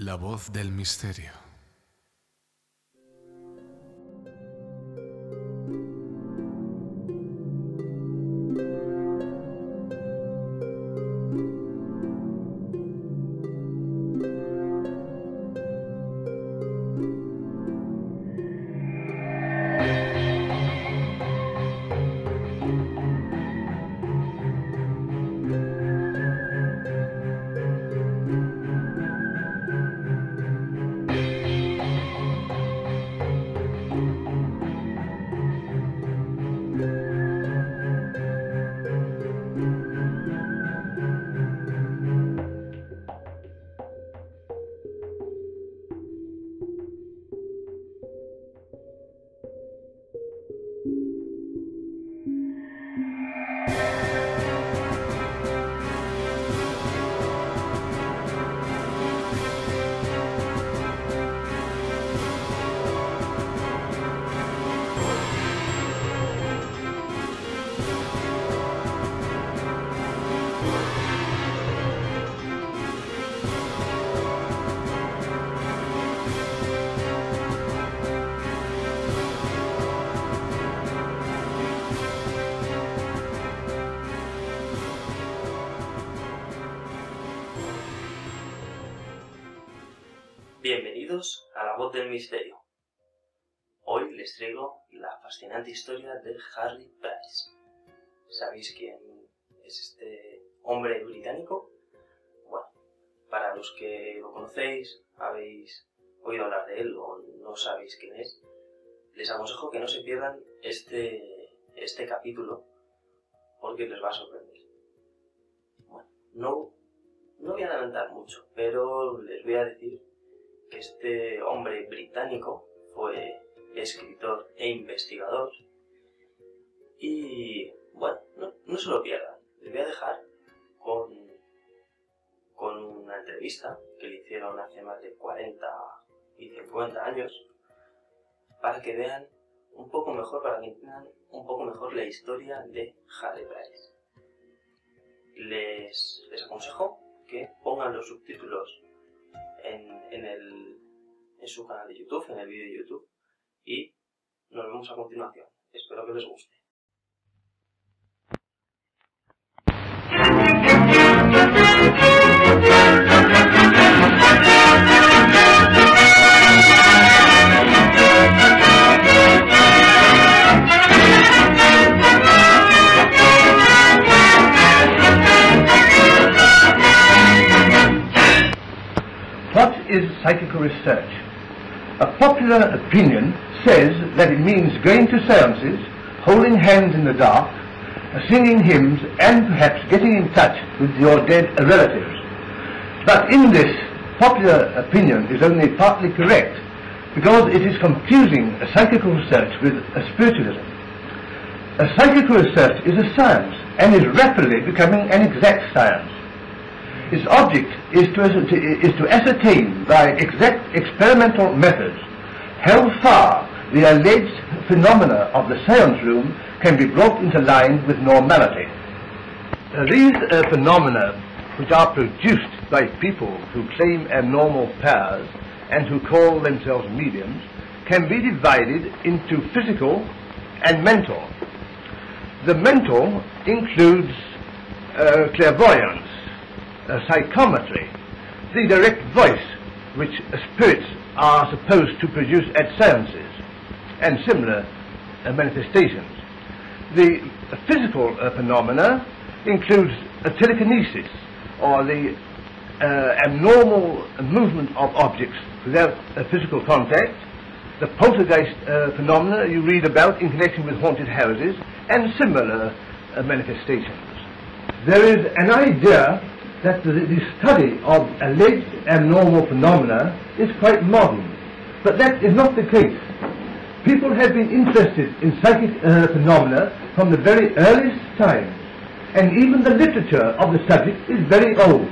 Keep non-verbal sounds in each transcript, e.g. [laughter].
La voz del misterio. Voz del Misterio. Hoy les traigo la fascinante historia de Harry Price. ¿Sabéis quién es este hombre británico? Bueno, para los que lo conocéis, habéis oído hablar de él o no sabéis quién es, les aconsejo que no se pierdan este, este capítulo porque les va a sorprender. Bueno, no, no voy a adelantar mucho, pero les voy a decir este hombre británico fue escritor e investigador. Y bueno, no, no se lo pierdan. Les voy a dejar con, con una entrevista que le hicieron hace más de 40 y 50 años para que vean un poco mejor, para que entiendan un poco mejor la historia de Harry Price. Les, les aconsejo que pongan los subtítulos en, el, en su canal de YouTube, en el vídeo de YouTube. Y nos vemos a continuación. Espero que les guste. Is psychical research? A popular opinion says that it means going to seances, holding hands in the dark, singing hymns, and perhaps getting in touch with your dead relatives. But in this, popular opinion is only partly correct because it is confusing a psychical research with a spiritualism. A psychical research is a science and is rapidly becoming an exact science. Its object is to, is to ascertain by exact experimental methods how far the alleged phenomena of the seance room can be brought into line with normality. Uh, these uh, phenomena, which are produced by people who claim abnormal powers and who call themselves mediums, can be divided into physical and mental. The mental includes uh, clairvoyance, uh, psychometry, the direct voice which spirits are supposed to produce at seances, and similar uh, manifestations. The physical uh, phenomena includes uh, telekinesis, or the uh, abnormal movement of objects without uh, physical contact, the poltergeist uh, phenomena you read about in connection with haunted houses, and similar manifestations. There is an idea that the, the study of alleged abnormal phenomena is quite modern. But that is not the case. People have been interested in psychic uh, phenomena from the very earliest times, and even the literature of the subject is very old.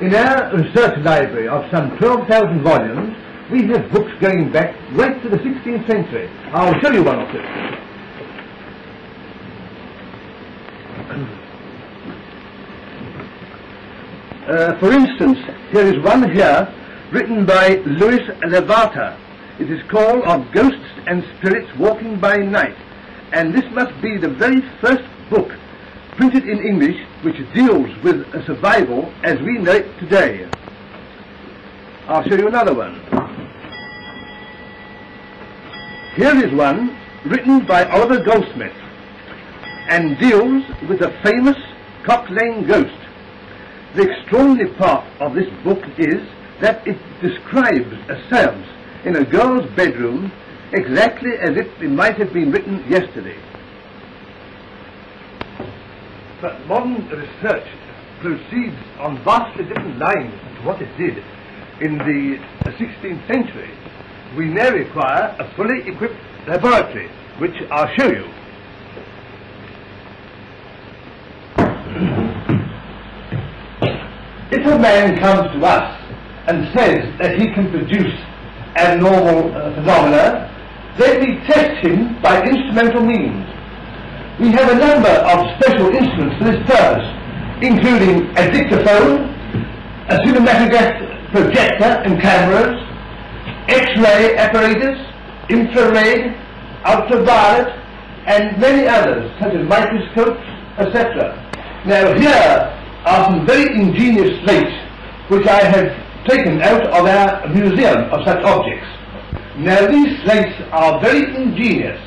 In our research library of some 12,000 volumes, we have books going back right to the 16th century. I'll show you one or two. Uh, for instance, there is one here written by Louis Lavater. It is called Of Ghosts and Spirits Walking by Night, and this must be the very first book printed in English which deals with a survival as we know it today. I'll show you another one. Here is one written by Oliver Goldsmith and deals with the famous Cock Lane ghost. The extraordinary part of this book is that it describes a seance in a girl's bedroom exactly as if it might have been written yesterday. But modern research proceeds on vastly different lines to what it did in the 16th century. We now require a fully equipped laboratory, which I'll show you. If a man comes to us and says that he can produce abnormal uh, phenomena, then we test him by instrumental means. We have a number of special instruments for this purpose, including a dictaphone, a cinematograph projector and cameras, X-ray apparatus, infrared, ultraviolet, and many others, such as microscopes, etc. Now here are some very ingenious slates which I have taken out of our museum of such objects. Now these slates are very ingenious.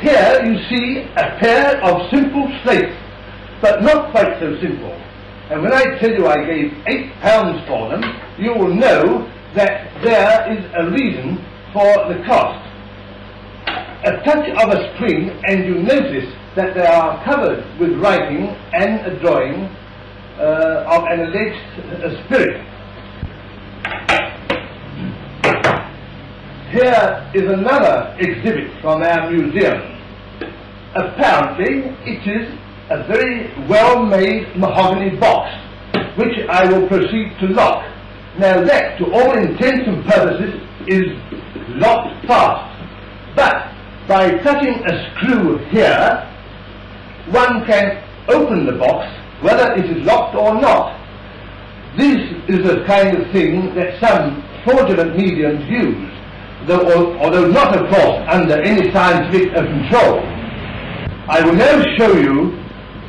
Here you see a pair of simple slates, but not quite so simple. And when I tell you I gave eight pounds for them, you will know that there is a reason for the cost. A touch of a spring and you notice that they are covered with writing and a drawing uh, of an alleged uh, spirit. Here is another exhibit from our museum. Apparently it is a very well-made mahogany box which I will proceed to lock. Now that, to all intents and purposes, is locked fast. But by touching a screw here, one can open the box whether it is locked or not. This is the kind of thing that some fraudulent mediums use, though, although not, of course, under any scientific uh, control. I will now show you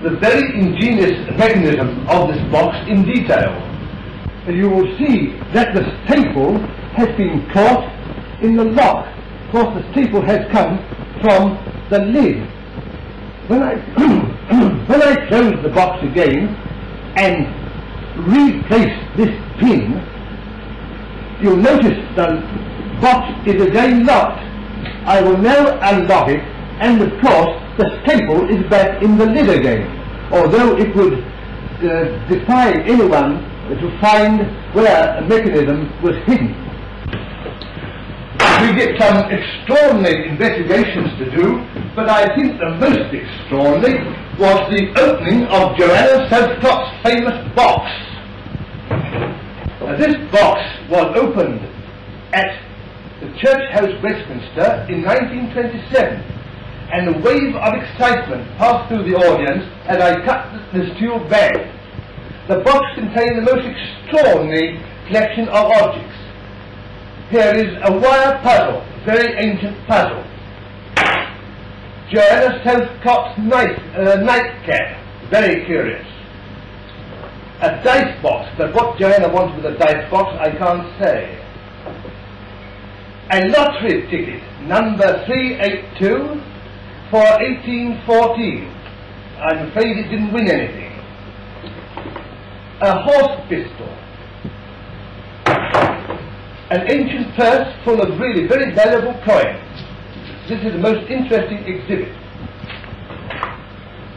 the very ingenious mechanism of this box in detail. And you will see that the staple has been caught in the lock. Of course, the staple has come from the lid. When I, [clears throat] when I close the box again and replace this pin, you'll notice the box is again locked. I will now unlock it and of course the staple is back in the lid again, although it would uh, defy anyone to find where a mechanism was hidden. We get some extraordinary investigations to do, but I think the most extraordinary was the opening of Joanna Southcott's famous box. Now, this box was opened at the Church House, Westminster in 1927 and a wave of excitement passed through the audience as I cut the steel bag. The box contained the most extraordinary collection of objects. Here is a wire puzzle, very ancient puzzle. Joanna Southcott's night, uh, nightcap, very curious. A dice box, but what Joanna wants with a dice box I can't say. A lottery ticket, number 382, for 1814. I'm afraid it didn't win anything. A horse pistol. An ancient purse full of really very valuable coins. This is the most interesting exhibit.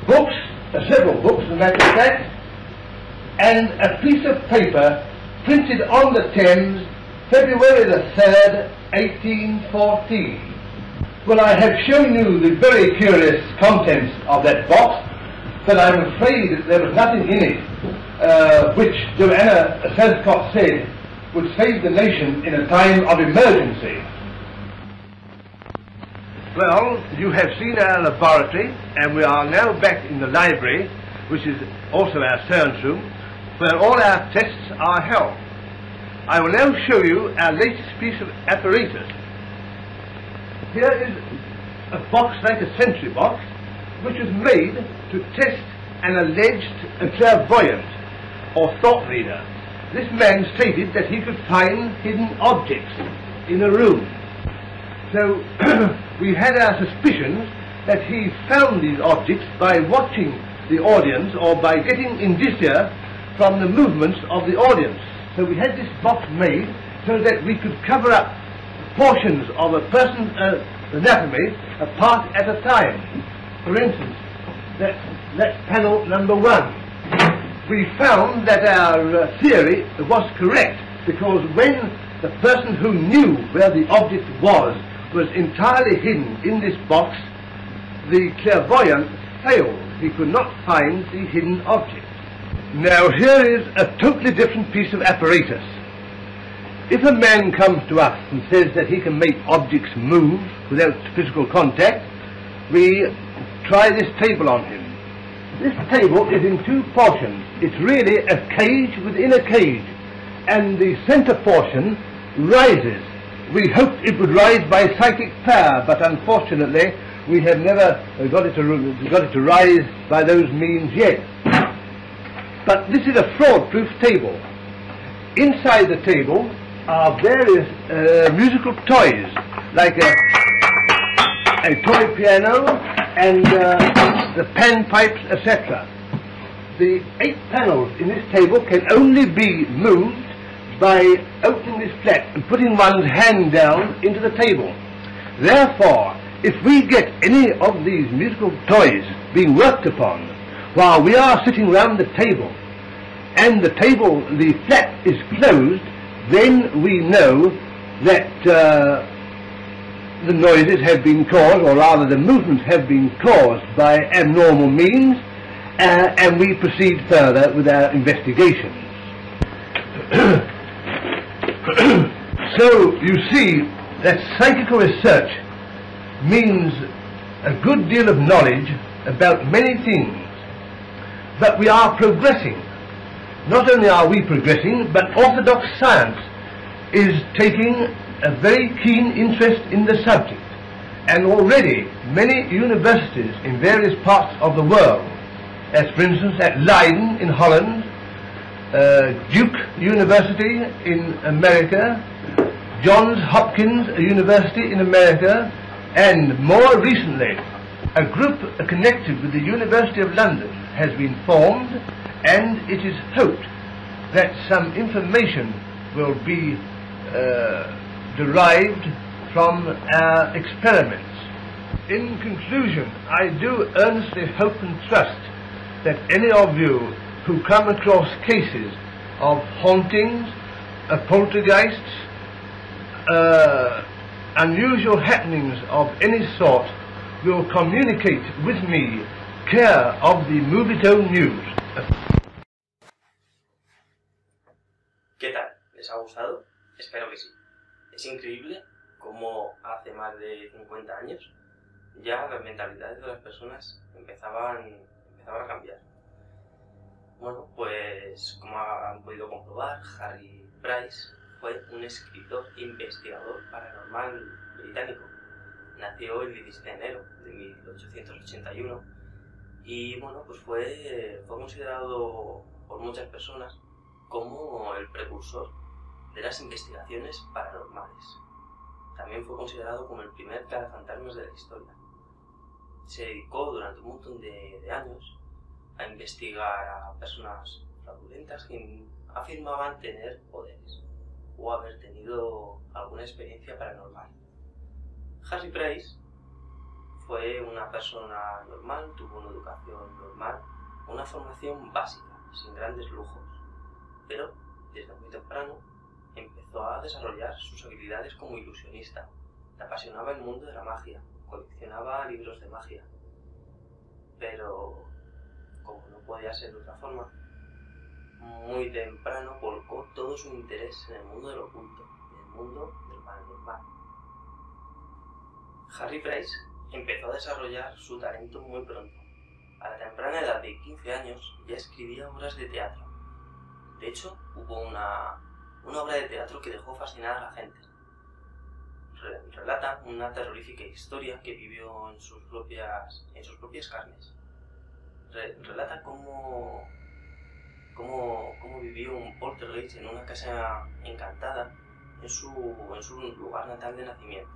Books, uh, several books as a matter of fact, and a piece of paper printed on the Thames, February the 3rd, 1814. Well, I have shown you the very curious contents of that box, but I'm afraid there was nothing in it uh, which Joanna Southcott said would save the nation in a time of emergency. Well, you have seen our laboratory, and we are now back in the library, which is also our science room, where all our tests are held. I will now show you our latest piece of apparatus. Here is a box like a sentry box, which was made to test an alleged clairvoyant or thought reader. This man stated that he could find hidden objects in a room. So [clears throat] we had our suspicions that he found these objects by watching the audience or by getting indicia from the movements of the audience. So we had this box made so that we could cover up portions of a person's uh, anatomy a part at a time. For instance, that's, that's panel number one. We found that our uh, theory was correct because when the person who knew where the object was was entirely hidden in this box, the clairvoyant failed. He could not find the hidden object. Now here is a totally different piece of apparatus. If a man comes to us and says that he can make objects move without physical contact, we try this table on him. This table is in two portions. It's really a cage within a cage, and the center portion rises. We hoped it would rise by psychic power, but unfortunately we have never got it to, got it to rise by those means yet. But this is a fraud-proof table. Inside the table are various uh, musical toys, like a, a toy piano and uh, the panpipes, etc. The eight panels in this table can only be moved by opening this flap and putting one's hand down into the table. Therefore, if we get any of these musical toys being worked upon while we are sitting round the table and the table, the flap is closed, then we know that uh, the noises have been caused, or rather the movements have been caused by abnormal means, uh, and we proceed further with our investigations. [clears throat] so you see that psychical research means a good deal of knowledge about many things, but we are progressing. Not only are we progressing, but orthodox science is taking a very keen interest in the subject. And already many universities in various parts of the world, as for instance at Leiden in Holland, uh, Duke University in America, Johns Hopkins University in America, and more recently, a group connected with the University of London has been formed and it is hoped that some information will be uh, derived from our experiments. In conclusion, I do earnestly hope and trust that any of you who come across cases of hauntings, uh, poltergeists, uh, unusual happenings of any sort will communicate with me care of the Movietone News. ¿Qué tal? ¿Les ha gustado? Espero que sí. Es increíble cómo hace más de 50 años ya las mentalidades de las personas empezaban, empezaban a cambiar. Bueno, pues como han podido comprobar, Harry Price fue un escritor investigador paranormal británico. Nació el 17 de enero de 1881 y bueno, pues fue, fue considerado por muchas personas como el precursor de las investigaciones paranormales. También fue considerado como el primer cazafantasmas de la historia. Se dedicó durante un montón de, de años a investigar a personas fraudulentas que afirmaban tener poderes o haber tenido alguna experiencia paranormal. Harry Price fue una persona normal, tuvo una educación normal, una formación básica, sin grandes lujos, pero desde muy temprano empezó a desarrollar sus habilidades como ilusionista. Le apasionaba el mundo de la magia, coleccionaba libros de magia. Pero, como no podía ser de otra forma, muy temprano volcó todo su interés en el mundo del oculto, en el mundo del paranormal. Harry Price empezó a desarrollar su talento muy pronto. A la temprana edad de 15 años ya escribía obras de teatro. De hecho, hubo una una obra de teatro que dejó fascinada a la gente. relata una terrorífica historia que vivió en sus propias, en sus propias carnes. relata cómo, cómo, cómo, vivió un poltergeist en una casa encantada en su, en su lugar natal de nacimiento.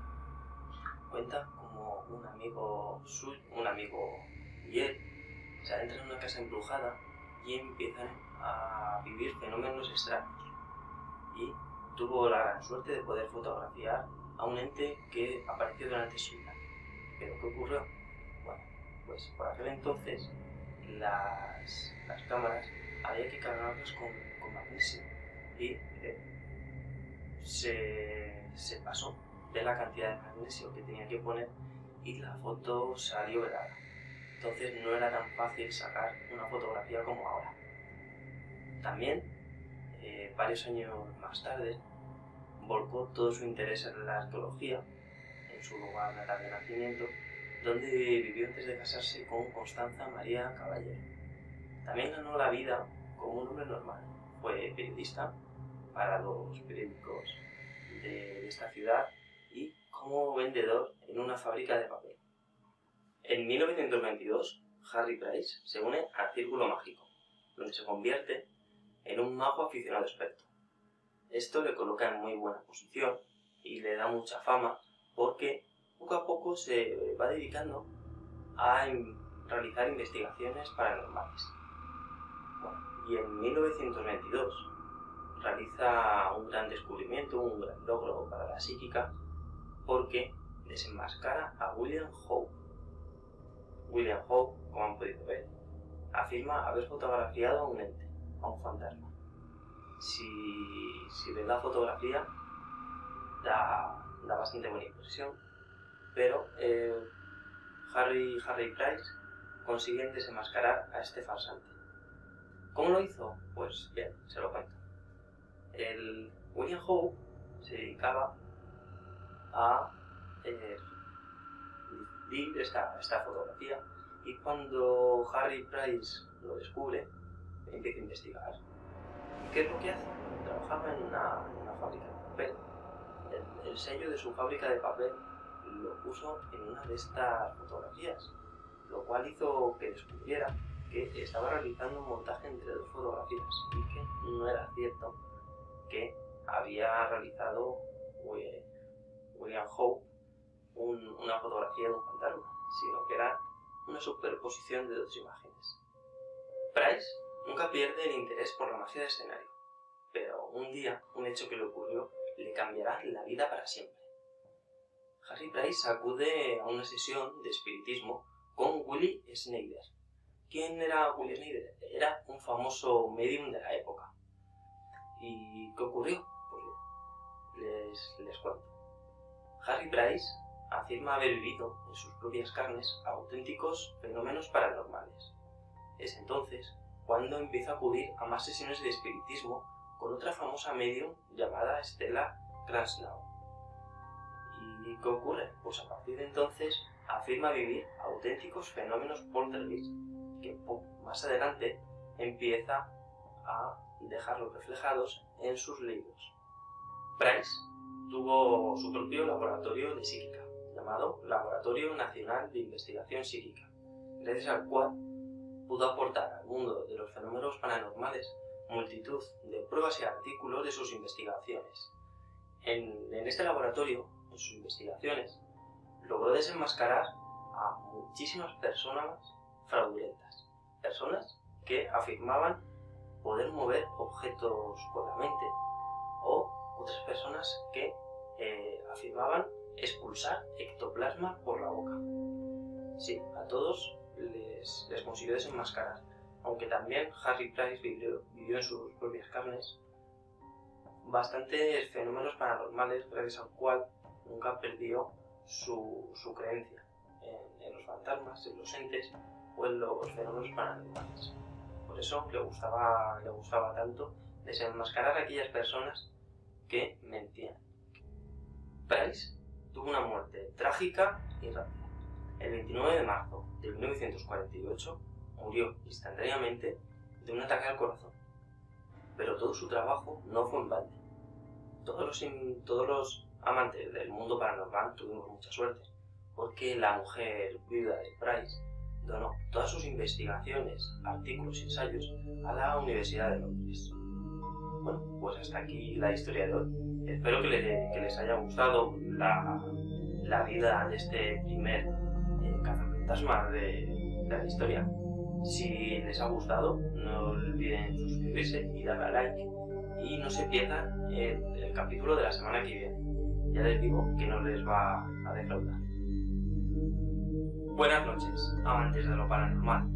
Cuenta como un amigo suyo, un amigo y él se adentra en una casa embrujada y empiezan a vivir fenómenos extraños. Y tuvo la gran suerte de poder fotografiar a un ente que apareció durante su vida. ¿Pero qué ocurrió? Bueno, pues por aquel entonces las, las cámaras había que cargarlas con, con magnesio y eh, se, se pasó de la cantidad de magnesio que tenía que poner y la foto salió velada. Entonces no era tan fácil sacar una fotografía como ahora. También, eh, varios años más tarde, volcó todo su interés en la arqueología, en su lugar natal de nacimiento, donde vivió antes de casarse con Constanza María Caballero. También ganó la vida como un hombre normal. Fue periodista para los periódicos de esta ciudad y como vendedor en una fábrica de papel. En 1922, Harry Price se une al Círculo Mágico, donde se convierte en un mago aficionado experto. Esto le coloca en muy buena posición y le da mucha fama porque poco a poco se va dedicando a realizar investigaciones paranormales. y en 1922 realiza un gran descubrimiento, un gran logro para la psíquica, porque desenmascara a William Hope. William Hope, como han podido ver, afirma haber fotografiado a un ente, a un fantasma. Si, si ves la fotografía, da, da, bastante buena impresión, pero eh, Harry, Harry Price consigue desenmascarar a este farsante. ¿Cómo lo hizo? Pues bien, se lo cuento. El William Hope se dedicaba a eh, esta, esta fotografía y cuando Harry Price lo descubre, empieza a investigar. ¿Y qué es lo que hace? Trabajaba en una, fábrica de papel. El, sello de su fábrica de papel lo puso en una de estas fotografías, lo cual hizo que descubriera que estaba realizando un montaje entre dos fotografías y que no era cierto que había realizado eh, William Hope una fotografía de un fantasma, sino que era una superposición de dos imágenes. Price nunca pierde el interés por la magia de escenario, pero un día un hecho que le ocurrió le cambiará la vida para siempre. Harry Price acude a una sesión de espiritismo con Willie Snyder. ¿Quién era Willie Snyder? Era un famoso medium de la época. ¿Y qué ocurrió? Pues les, les cuento. Harry Price afirma haber vivido en sus propias carnes auténticos fenómenos paranormales. Es entonces cuando empieza a acudir a más sesiones de espiritismo con otra famosa medium llamada Stella Krasnau. ¿Y qué ocurre? Pues a partir de entonces afirma vivir auténticos fenómenos poltergeist, que más adelante empieza a dejarlos reflejados en sus libros. Price tuvo su propio laboratorio de psíquica, llamado Laboratorio Nacional de Investigación Psíquica, gracias al cual pudo aportar al mundo de los fenómenos paranormales multitud de pruebas y artículos de sus investigaciones. En, este laboratorio, en sus investigaciones, logró desenmascarar a muchísimas personas fraudulentas, personas que afirmaban poder mover objetos con la mente o otras personas que eh, afirmaban expulsar ectoplasma por la boca. Sí, a todos les, consiguió desenmascarar, aunque también Harry Price vivió, en sus propias carnes bastantes fenómenos paranormales gracias al cual nunca perdió su, creencia en, en, los fantasmas, en los entes o en los fenómenos paranormales. Por eso le gustaba, le gustaba tanto desenmascarar a aquellas personas que mentían. Price tuvo una muerte trágica y rápida. El 29 de marzo de 1948 murió instantáneamente de un ataque al corazón. Pero todo su trabajo no fue en balde. todos los, todos los amantes del mundo paranormal tuvimos mucha suerte, porque la mujer viuda de Price donó todas sus investigaciones, artículos y ensayos a la Universidad de Londres. Bueno, pues hasta aquí la historia de hoy. Espero que, les haya gustado la, vida de este primer eh, cazafantasma de, la historia. Si les ha gustado, no olviden suscribirse y darle a like. Y no se pierdan el capítulo de la semana que viene. Ya les digo que no les va a defraudar. Buenas noches, amantes de lo paranormal.